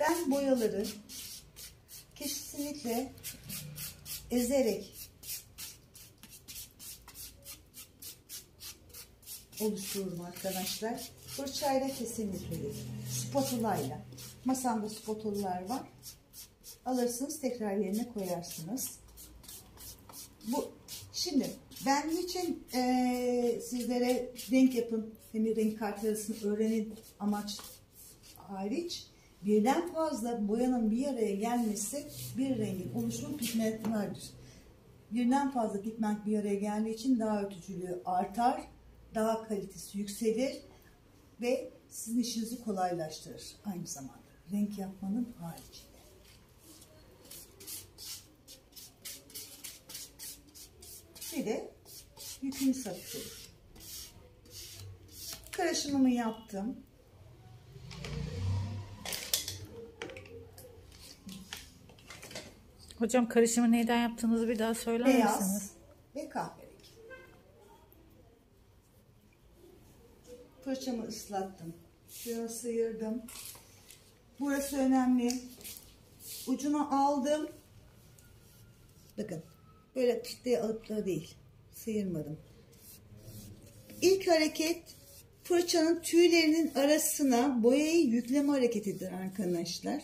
Ben boyaları kesinlikle ezerek oluştururum arkadaşlar. Fırçayla kesinlikle değil. Spatula ile. Masamda spatulalar var. Alırsınız tekrar yerine koyarsınız. Bu şimdi ben niçin eee, sizlere renk yapın, hem renk kartlarını öğrenin amaç hariç birden fazla boyanın bir araya gelmesi bir rengin oluşum pigment vardır. Birden fazla pigment bir araya geldiği için daha ötücülüğü artar, daha kalitesi yükselir ve sizin işinizi kolaylaştırır aynı zamanda. Renk yapmanın haricinde. Bir de yükümüz hafif olur. Karışımımı yaptım. Hocam karışımı neyden yaptığınızı bir daha söyler misiniz? Beyaz ve kahverengi. Fırçamı ıslattım. Şöyle sıyırdım. Burası önemli. Ucunu aldım. Bakın. Böyle pıt diye alıp da değil. Sıyırmadım. İlk hareket fırçanın tüylerinin arasına boyayı yükleme hareketidir arkadaşlar.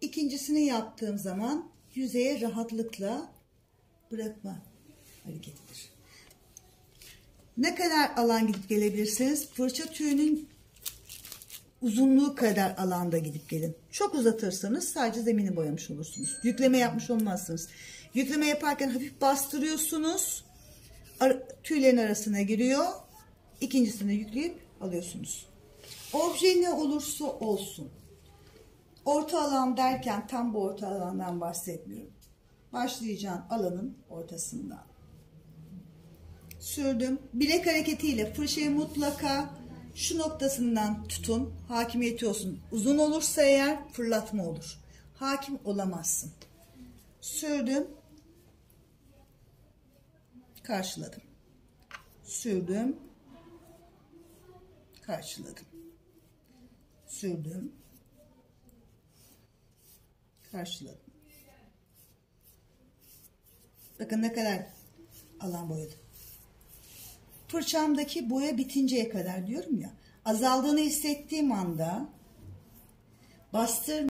İkincisini yaptığım zaman yüzeye rahatlıkla bırakma hareketidir. Ne kadar alan gidip gelebilirsiniz? Fırça tüyünün uzunluğu kadar alanda gidip gelin. Çok uzatırsanız sadece zemini boyamış olursunuz. Yükleme yapmış olmazsınız. Yükleme yaparken hafif bastırıyorsunuz. Tüylerin arasına giriyor. İkincisini yükleyip alıyorsunuz. Obje ne olursa olsun. Orta alan derken tam bu orta alandan bahsetmiyorum. Başlayacağın alanın ortasından. Sürdüm. Bilek hareketiyle fırçayı mutlaka şu noktasından tutun. Hakimiyeti olsun. Uzun olursa eğer fırlatma olur. Hakim olamazsın. Sürdüm. Karşıladım. Sürdüm. Karşıladım. Sürdüm karşıladım. Bakın ne kadar alan boyadım. Fırçamdaki boya bitinceye kadar diyorum ya. Azaldığını hissettiğim anda bastır